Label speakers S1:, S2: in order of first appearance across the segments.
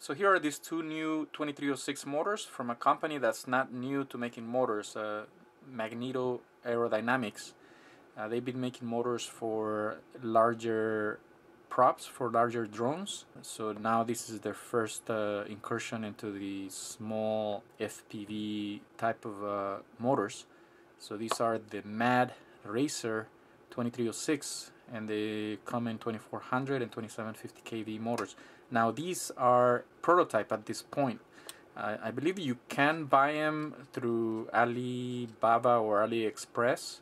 S1: So here are these two new 2306 motors from a company that's not new to making motors, uh, Magneto Aerodynamics. Uh, they've been making motors for larger props, for larger drones. So now this is their first uh, incursion into the small FPV type of uh, motors. So these are the MAD Racer 2306 and they come in 2400 and 2750 kV motors. Now these are prototype at this point. Uh, I believe you can buy them through Alibaba or AliExpress,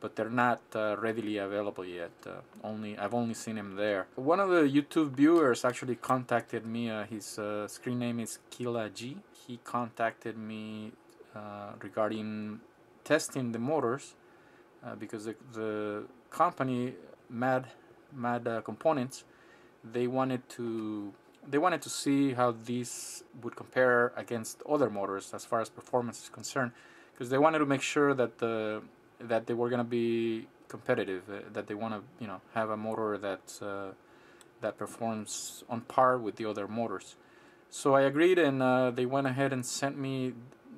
S1: but they're not uh, readily available yet. Uh, only I've only seen them there. One of the YouTube viewers actually contacted me. Uh, his uh, screen name is Kila G. He contacted me uh, regarding testing the motors because the, the company mad mad components they wanted to they wanted to see how these would compare against other motors as far as performance is concerned because they wanted to make sure that the that they were going to be competitive uh, that they want to you know have a motor that uh, that performs on par with the other motors. So I agreed and uh, they went ahead and sent me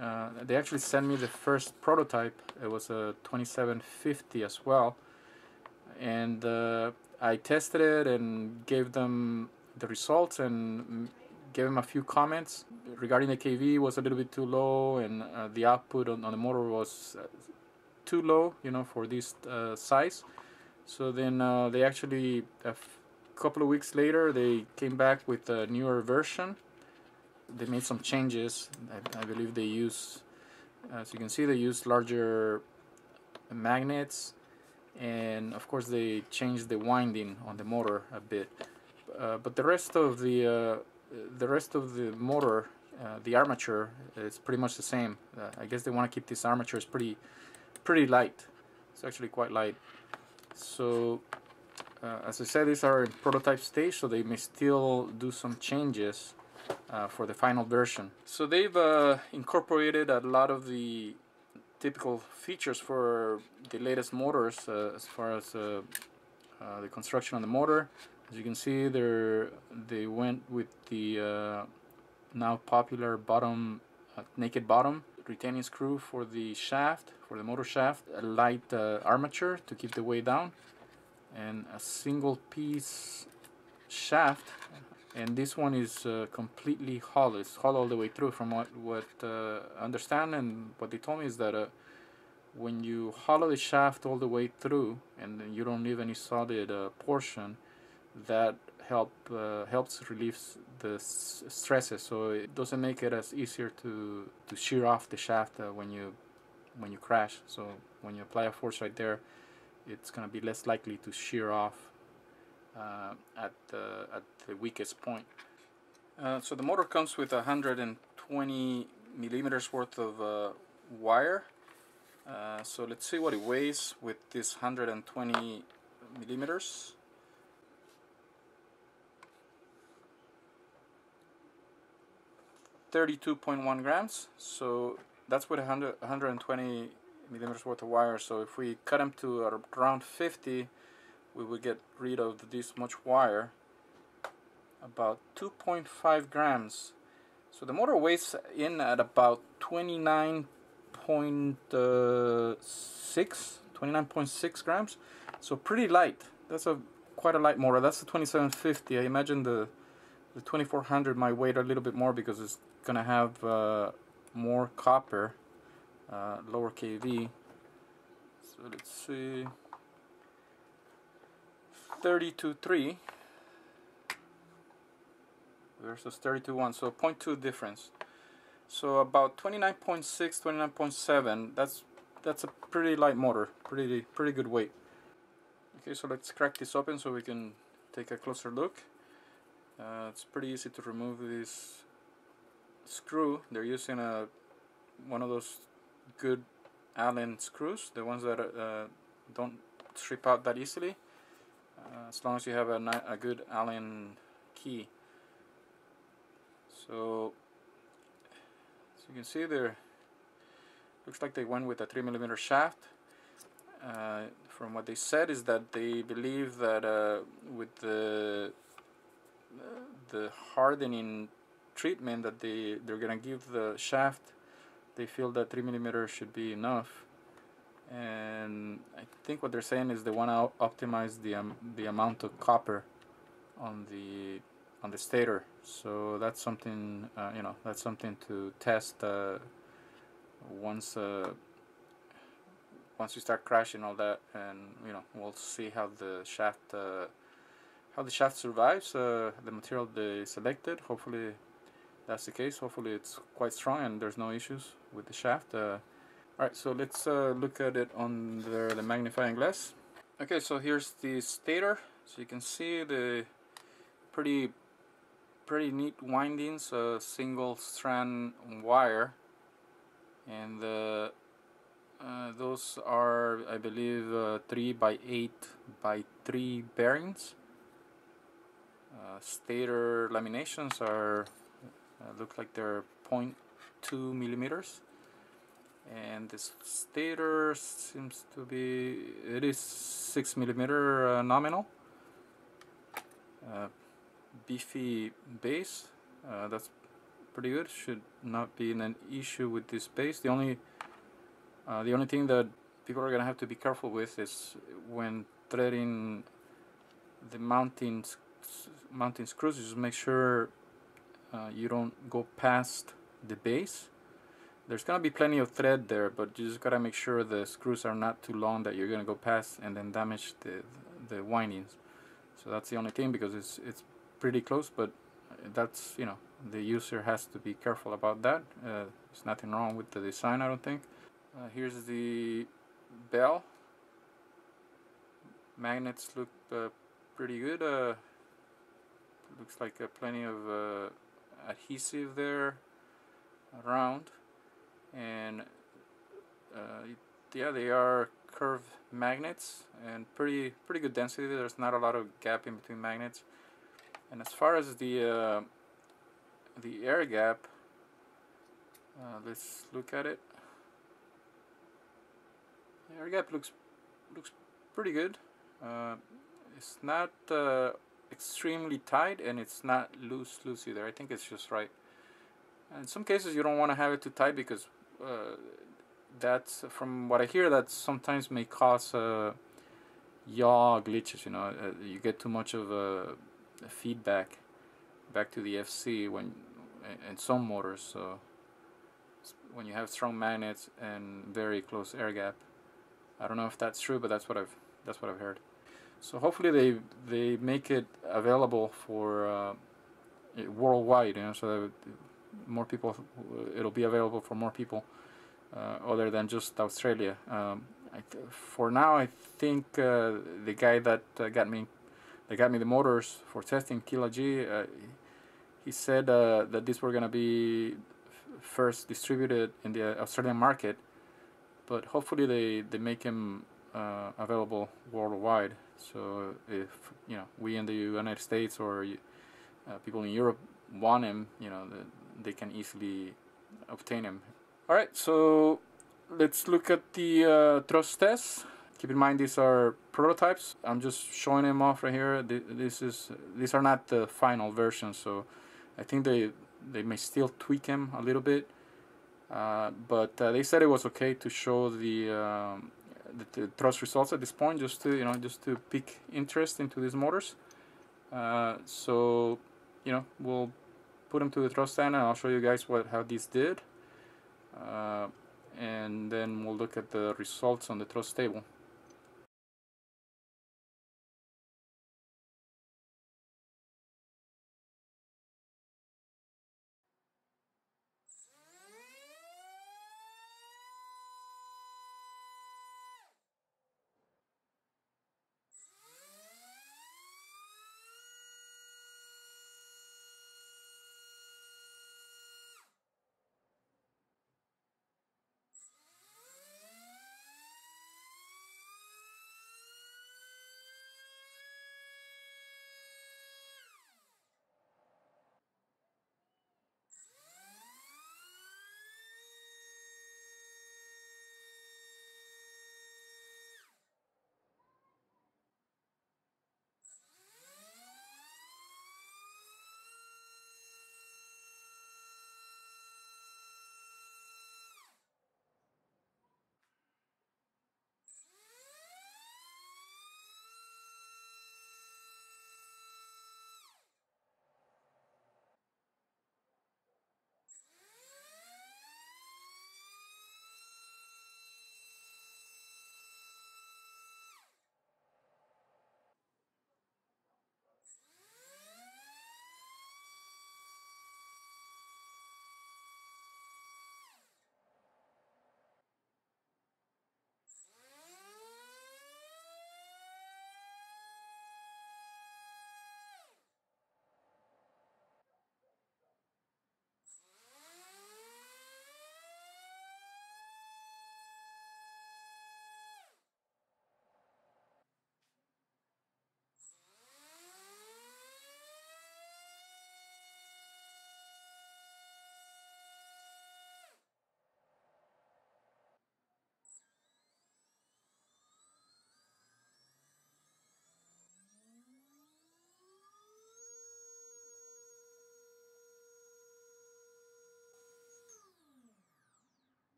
S1: uh, they actually sent me the first prototype. It was a 2750 as well. And uh, I tested it and gave them the results and gave them a few comments. Regarding the KV was a little bit too low and uh, the output on, on, the motor was uh, too low you know for this uh, size. So then uh, they actually a couple of weeks later they came back with a newer version. They made some changes. I, I believe they use as you can see they use larger magnets and of course they changed the winding on the motor a bit. Uh, but the rest of the uh, the rest of the motor uh, the armature is pretty much the same. Uh, I guess they want to keep this armature is pretty pretty light. It's actually quite light. So uh, as I said these are in prototype stage so they may still do some changes uh, for the final version. So they've incorporated a lot of the typical features for the latest motors uh, as far as uh, uh, the construction on the motor. As you can see, they they went with the now popular bottom naked bottom retaining screw for the shaft, for the motor shaft, a light uh, armature to keep the weight down, and a single piece shaft and this one is uh, completely hollow. It's hollow all the way through from what what uh, I understand. And what they told me is that uh, when you hollow the shaft all the way through and you don't leave any solid uh, portion that help uh, helps relieve the stresses. So it doesn't make it as easier to to shear off the shaft uh, when you when you crash. So when you apply a force right there it's gonna be less likely to shear off at, the, at the weakest point. Uh, so the motor comes with 120 millimeters worth of uh, wire. Uh, so let's see what it weighs with this 120 millimeters. Thirty-two point one grams. So that's with 100, 120 millimeters worth of wire. So if we cut them to around 50, we will get rid of this much wire about 2.5 grams. So the motor weighs in at about 29.6 29.6 grams. So pretty light. That's a quite a light motor. That's the 2750 I imagine the the 2400 might weigh a little bit more because it's gonna have uh, more copper uh, lower kV so let's see 32.3 versus 32.1 so 0.2 difference. So about 29.6 29.7 that's that's a pretty light motor pretty pretty good weight. Okay so let's crack this open so we can take a closer look. Uh, it's pretty easy to remove this screw. They're using a one of those good Allen screws the ones that uh, don't strip out that easily uh, as long as you have a, a good Allen key. So, as you can see there, looks like they went with a 3 millimeter shaft. Uh, from what they said is that they believe that uh, with the the hardening treatment that they they're gonna give the shaft they feel that three millimeter should be enough and I think what they're saying is they want to optimize the um, the amount of copper on the on the stator. So that's something uh, you know that's something to test uh, once uh, once you start crashing all that and you know we'll see how the shaft uh, how the shaft survives uh, the material they selected. Hopefully that's the case. Hopefully it's quite strong and there's no issues with the shaft. Uh, alright so let's uh, look at it on the, magnifying glass. Okay so here's the stator. So you can see the pretty pretty neat windings a single strand wire. And the uh, those are I believe uh, 3 by 8 by 3 bearings. Uh, stator laminations are uh, look like they're 0.2 millimeters and this stator seems to be it is 6 millimeter uh, nominal. Uh, beefy base uh, that's pretty good. Should not be an issue with this base. The only uh, the only thing that people are gonna have to be careful with is when threading the mounting mounting screws just make sure uh, you don't go past the base there's gonna be plenty of thread there but you just gotta make sure the screws are not too long that you're gonna go past and then damage the the windings. So that's the only thing because it's it's pretty close but that's you know the user has to be careful about that. Uh, there's nothing wrong with the design I don't think. Uh, here's the bell. Magnets look uh, pretty good uh, looks like uh, plenty of uh, adhesive there around and uh, yeah they are curved magnets and pretty pretty good density. There's not a lot of gap in between magnets. And as far as the uh, the air gap uh, let's look at it. The air gap looks looks pretty good. Uh, it's not uh, extremely tight and it's not loose loose either. I think it's just right. In some cases you don't want to have it too tight because uh, that's from what I hear that sometimes may cause uh, yaw glitches you know uh, you get too much of a, a, feedback back to the FC when in some motors so when you have strong magnets and very close air gap. I don't know if that's true but that's what I've that's what I've heard. So hopefully they they make it available for uh, worldwide you know so that more people it'll be available for more people uh, other than just Australia. Um, for now I think uh, the guy that uh, got me that got me the motors for testing Killa G uh, he said uh, that these were gonna be first distributed in the Australian market but hopefully they, they make them uh, available worldwide. So if you know we in the United States or people in Europe want them you know the, they can easily obtain them. Alright, so let's look at the uh, thrust test. Keep in mind these are prototypes. I'm just showing them off right here. This is these are not the final version, so I think they they may still tweak them a little bit. Uh, but uh, they said it was okay to show the, um, the, the, thrust results at this point, just to you know just to pique interest into these motors. Uh, so you know we'll put them to the thrust stand and I'll show you guys what how these did. Uh, and then we'll look at the results on the thrust table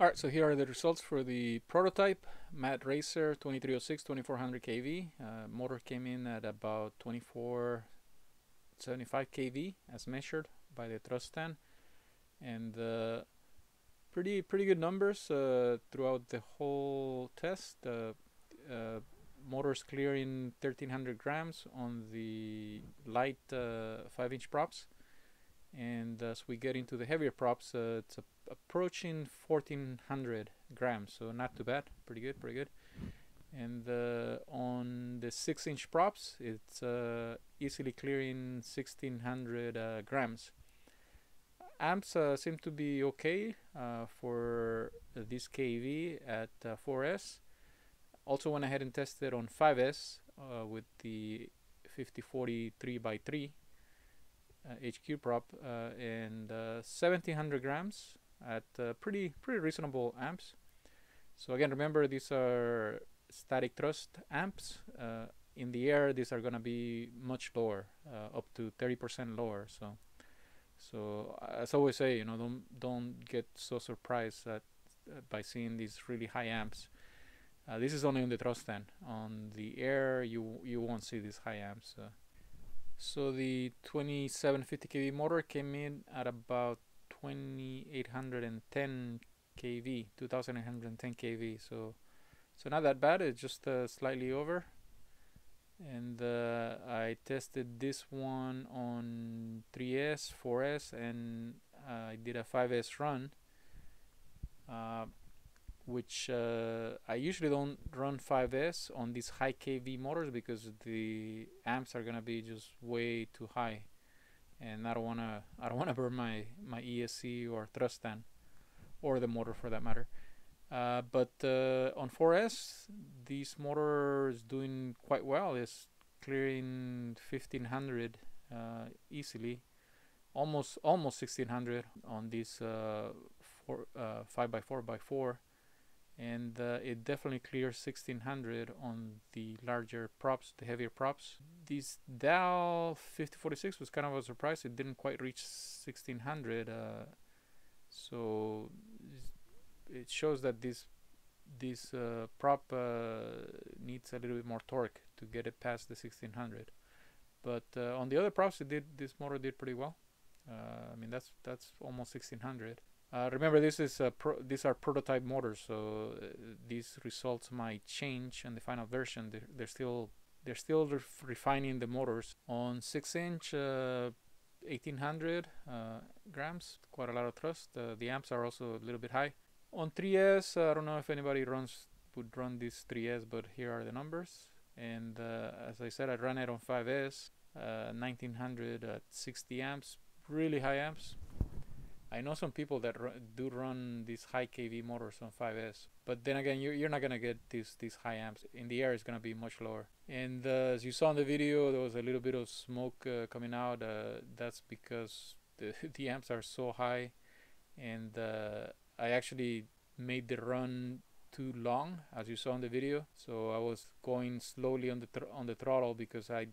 S1: Alright, so here are the results for the prototype MAD Racer 2306 2400 kV. Uh, motor came in at about 2475 kV as measured by the thrust stand and uh, pretty pretty good numbers uh, throughout the whole test. Uh, uh, motors clearing 1300 grams on the light uh, 5 inch props and as we get into the heavier props it's approaching 1400 grams so not too bad pretty good pretty good. And uh, on the 6 inch props it's uh, easily clearing 1600 uh, grams. Amps uh, seem to be okay uh, for this KV at 4S uh, also went ahead and tested on 5S with the 5040 3x3 HQ prop and 1700 grams at uh, pretty pretty reasonable amps. So again, remember these are static thrust amps. Uh, in the air, these are gonna be much lower, uh, up to 30% lower. So, so as I always say, you know, don't don't get so surprised at, uh, by seeing these really high amps. Uh, this is only on the thrust stand. On the air, you you won't see these high amps. Uh. So the 2750 kV motor came in at about 2810 kV 2810 kV so so not that bad it's just uh, slightly over. And uh, I tested this one on 3s 4s and uh, I did a 5s run. Uh, which uh, I usually don't run 5s on these high kV motors because the amps are gonna be just way too high and I don't wanna I don't wanna burn my my ESC or thrust stand or the motor for that matter. Uh, but uh, on 4S, this motor is doing quite well. It's clearing 1500 uh, easily, almost almost 1600 on this uh, four, 5x4x4 uh, and uh, it definitely clears 1600 on the larger props, the heavier props. This DAL 5046 was kind of a surprise. It didn't quite reach 1600, uh, so it shows that this this uh, prop uh, needs a little bit more torque to get it past the 1600. But uh, on the other props, it did this motor did pretty well. Uh, I mean that's that's almost 1600. Uh, remember, this is these are prototype motors, so uh, these results might change in the final version. They're, they're still they're still ref- refining the motors on six inch. 1800 uh, uh, grams, quite a lot of thrust. Uh, the amps are also a little bit high. On 3S, I don't know if anybody runs would run this 3S, but here are the numbers. And as I said, I ran it on 5S, 1900 at 60 amps, really high amps. I know some people that do run these high kV motors on 5S, but then again, you're, you're not gonna get these these high amps. In the air, it's gonna be much lower. And uh, as you saw in the video, there was a little bit of smoke uh, coming out. Uh, that's because the the amps are so high, and uh, I actually made the run too long, as you saw in the video. So I was going slowly on the on the throttle because I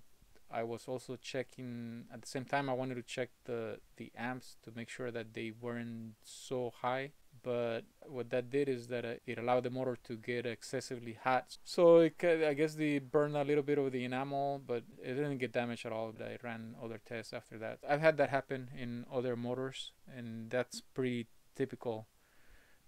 S1: I was also checking at the same time I wanted to check the the amps to make sure that they weren't so high but what that did is that uh, it allowed the motor to get excessively hot. So it, I guess they burned a little bit of the enamel but it didn't get damaged at all. But I ran other tests after that. I've had that happen in other motors and that's pretty typical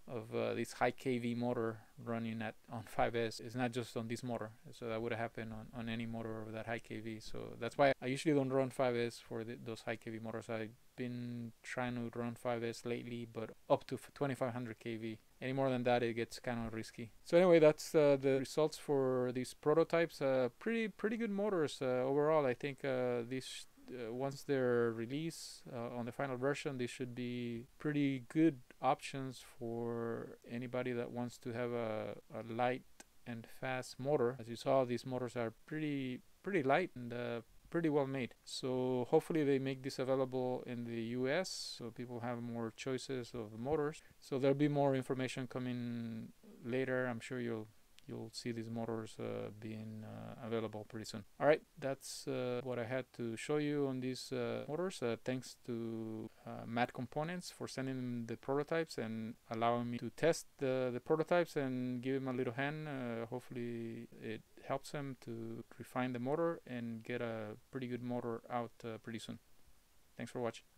S1: of uh, this high kV motor running at on 5S is not just on this motor so that would happen on, on any motor of that high kV so that's why I usually don't run 5S for the, those high kV motors. I've been trying to run 5S lately but up to 2500 kV any more than that it gets kind of risky. So anyway that's uh, the results for these prototypes. Uh, pretty pretty good motors uh, overall. I think uh, these uh, once they're released uh, on the final version, they should be pretty good options for anybody that wants to have a, a light and fast motor. As you saw, these motors are pretty pretty light and uh, pretty well made. So hopefully they make this available in the US so people have more choices of motors. So there'll be more information coming later. I'm sure you'll you'll see these motors uh, being uh, available pretty soon. All right, that's uh, what I had to show you on these uh, motors. Uh, thanks to uh, Mad Components for sending the prototypes and allowing me to test the, the prototypes and give him a little hand. hopefully, it helps him to refine the motor and get a pretty good motor out pretty soon. Thanks for watching.